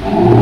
Oh.